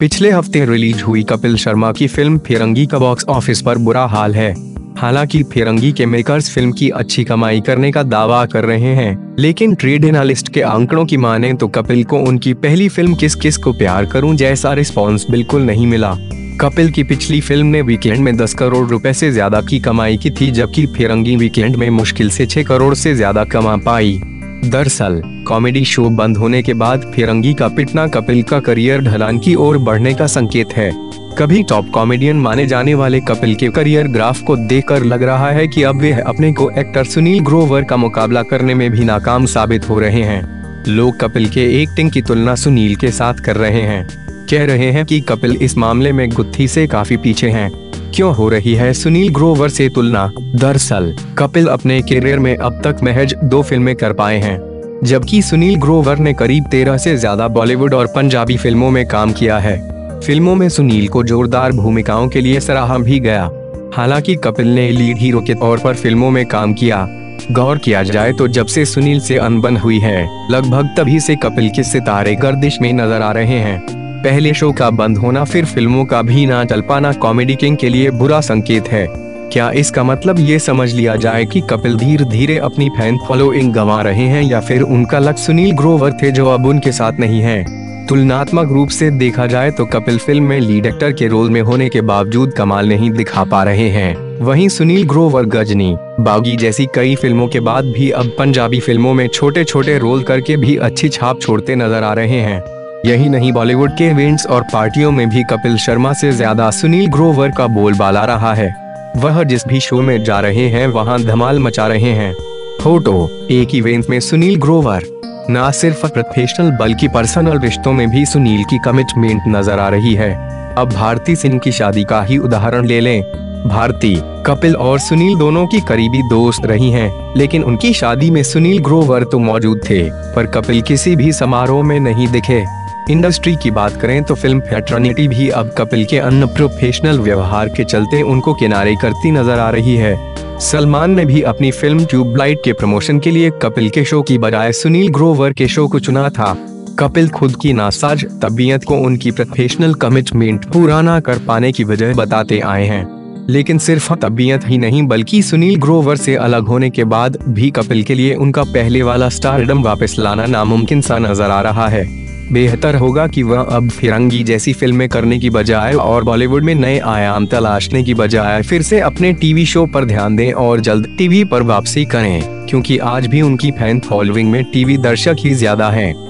पिछले हफ़्ते रिलीज़ हुई कपिल शर्मा की फ़िल्म फिरंगी का बॉक्स ऑफ़िस पर बुरा हाल है। हालाँकि फिरंगी के मेकर्स फ़िल्म की अच्छी कमाई करने का दावा कर रहे हैं, लेकिन ट्रेड एनालिस्ट के आंकड़ों की माने तो कपिल को उनकी पहली फ़िल्म किस किस को प्यार करूँ जैसा रिस्पॉन्स बिल्कुल नहीं मिला। कपिल की पिछली फ़िल्म ने वीकेंड में 10 करोड़ रुपए से ज़्यादा की कमाई की थी जबकि फिरंगी वीकेंड में मुश्किल से 6 करोड़ से ज़्यादा कमा पाई। दरअसल कॉमेडी शो बंद होने के बाद फिरंगी का पिटना, कपिल का करियर ढलान की ओर बढ़ने का संकेत है। कभी टॉप कॉमेडियन माने जाने वाले कपिल के करियर ग्राफ को देखकर लग रहा है कि अब वे अपने को एक्टर सुनील ग्रोवर का मुकाबला करने में भी नाकाम साबित हो रहे हैं। लोग कपिल के एक्टिंग की तुलना सुनील के साथ कर रहे हैं। कह रहे हैं कि कपिल इस मामले में गुत्थी से काफ़ी पीछे हैं। क्यों हो रही है सुनील ग्रोवर से तुलना? दरअसल, कपिल अपने करियर में अब तक महज दो फ़िल्में कर पाए हैं। जबकि सुनील ग्रोवर ने करीब तेरह से ज़्यादा बॉलीवुड और पंजाबी फ़िल्मों में काम किया है। फ़िल्मों में सुनील को जोरदार भूमिकाओं के लिए सराहा भी गया। हालाँकि कपिल ने लीड हीरो के तौर पर फ़िल्मों में काम किया। गौर किया जाए तो जब से सुनील से अनबन हुई है, लगभग तभी से कपिल के सितारे गर्दिश में नज़र आ रहे हैं। पहले शो का बंद होना, फिर फ़िल्मों का भी ना चल पाना, कॉमेडी किंग के लिए बुरा संकेत है। क्या इसका मतलब ये समझ लिया जाए कि कपिल धीरे धीरे अपनी फ़ैन फॉलोइंग गंवा रहे हैं या फिर उनका लक्ष्य सुनील ग्रोवर थे जो अब उनके साथ नहीं है? तुलनात्मक रूप से देखा जाए तो कपिल फ़िल्म में लीड एक्टर के रोल में होने के बावजूद कमाल नहीं दिखा पा रहे हैं। वहीं सुनील ग्रोवर, गजनी बागी जैसी कई फ़िल्मों के बाद भी अब पंजाबी फ़िल्मों में छोटे छोटे रोल करके भी अच्छी छाप छोड़ते नज़र आ रहे हैं। यही नहीं बॉलीवुड के इवेंट्स और पार्टियों में भी कपिल शर्मा से ज़्यादा सुनील ग्रोवर का बोलबाला रहा है। वह जिस भी शो में जा रहे हैं वहाँ धमाल मचा रहे हैं। फ़ोटो एक इवेंट में सुनील ग्रोवर। न सिर्फ़ प्रोफेशनल बल्कि पर्सनल रिश्तों में भी सुनील की कमिटमेंट नज़र आ रही है। अब भारती सिंह की शादी का ही उदाहरण ले लें। भारती कपिल और सुनील दोनों की करीबी दोस्त रही हैं, लेकिन उनकी शादी में सुनील ग्रोवर तो मौजूद थे पर कपिल किसी भी समारोह में नहीं दिखे। इंडस्ट्री की बात करें तो फ़िल्म फैटर्निटी भी अब कपिल के अन्य प्रोफेशनल व्यवहार के चलते उनको किनारे करती नज़र आ रही है। सलमान ने भी अपनी फ़िल्म ट्यूबलाइट के प्रमोशन के लिए कपिल के शो की बजाय सुनील ग्रोवर के शो को चुना था। कपिल खुद की नासाज तबीयत को उनकी प्रोफेशनल कमिटमेंट पूरा न कर पाने की वजह बताते आए हैं। लेकिन सिर्फ़ तबीयत ही नहीं, बल्कि सुनील ग्रोवर से अलग होने के बाद भी कपिल के लिए उनका पहले वाला स्टारडम वापस लाना नामुमकिन सा नज़र आ रहा है। बेहतर होगा कि वह अब फिरंगी जैसी फ़िल्में करने की बजाय और बॉलीवुड में नए आयाम तलाशने की बजाय फिर से अपने टीवी शो पर ध्यान दें और जल्द टीवी पर वापसी करें, क्योंकि आज भी उनकी फ़ैन फॉलोइंग में टीवी दर्शक ही ज़्यादा हैं।